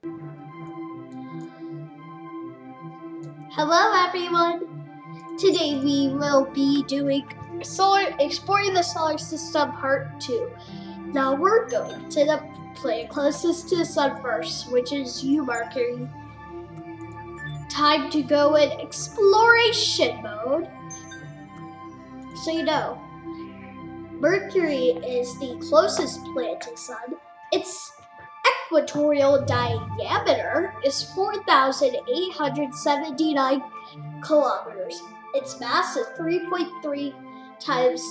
Hello everyone! Today we will be doing solar exploring the solar system part 2. Now we're going to the planet closest to the sun first, which is you Mercury. Time to go in exploration mode. So you know, Mercury is the closest planet to the sun. Its equatorial diameter is 4,879 kilometers. Its mass is 3.3 times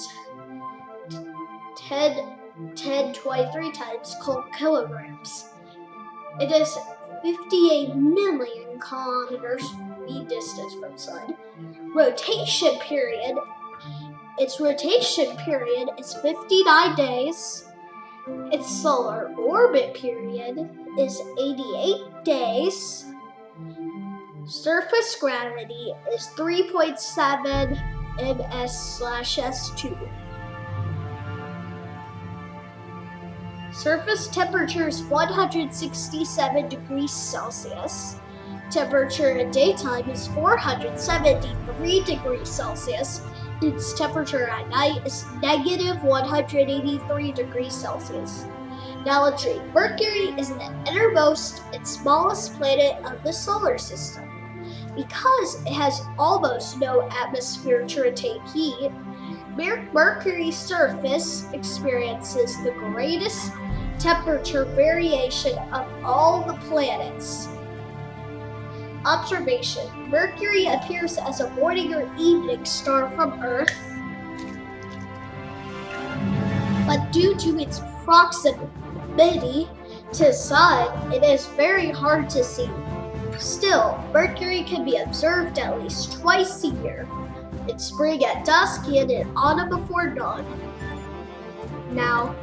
10, 10 23 times kilograms. It is 58 million kilometers mean distance from sun. Rotation period. Its rotation period is 59 days. Its solar orbit period is 88 days. Surface gravity is 3.7 ms slash s2. Surface temperature is 167 degrees Celsius. Temperature in daytime is 473 degrees Celsius. Its temperature at night is negative 183 degrees Celsius. Now let's read. Mercury is the innermost and smallest planet of the solar system. Because it has almost no atmosphere to retain heat, Mercury's surface experiences the greatest temperature variation of all the planets. Observation Mercury appears as a morning or evening star from Earth, but due to its proximity to the Sun, it is very hard to see. Still, Mercury can be observed at least twice a year in spring at dusk and in autumn before dawn. Now,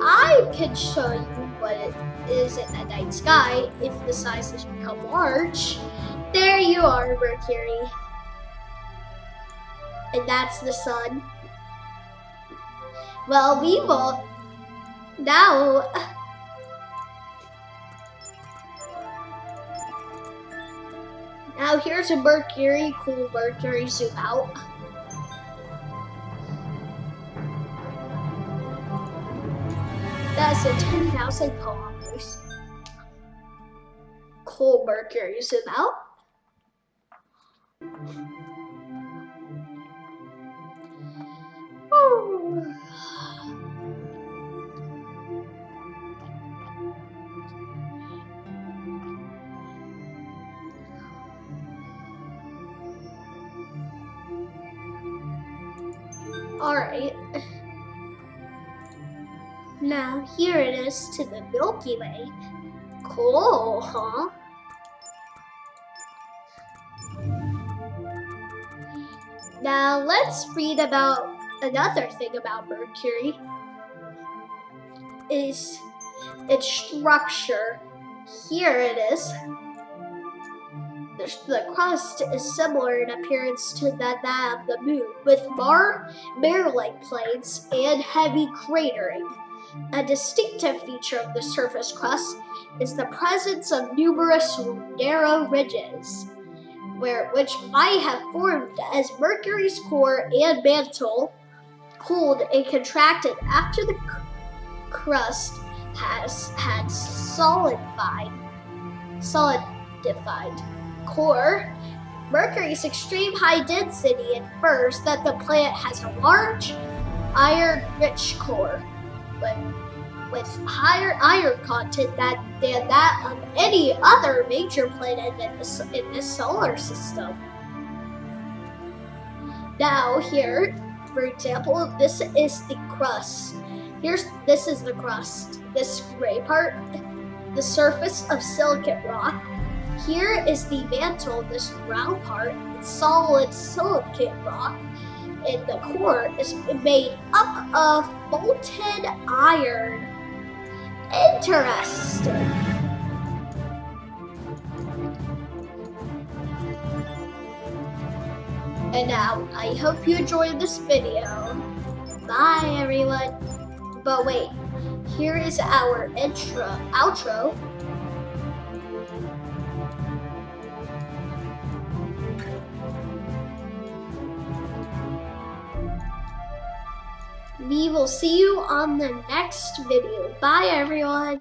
I can show you what it is in the night sky if the sizes become large. There you are, Mercury. And that's the sun. Well, we will now. Now here's a Mercury, cool Mercury zoom out. A 10,000 kilometers. Cool Mercury zoom out. Alright. Now here it is to the Milky Way. Cool, huh? Now let's read about another thing about Mercury. Is its structure. Here it is. The, crust is similar in appearance to that, of the moon, with mar mare-like plains and heavy cratering. A distinctive feature of the surface crust is the presence of numerous narrow ridges where which might have formed as Mercury's core and mantle cooled and contracted after the crust has had solidified. Solidified core. Mercury's extreme high density infers that the planet has a large, iron-rich core with with higher iron content than, than that of any other major planet in the, in the solar system. Now here, for example, this is the crust. Here's this is the crust. This gray part, the surface of silicate rock. Here is the mantle, this round part, solid silicate rock. And the core is made up of molten iron. Interesting. And now, I hope you enjoyed this video. Bye, everyone. But wait, here is our intro, outro. We will see you on the next video. Bye, everyone.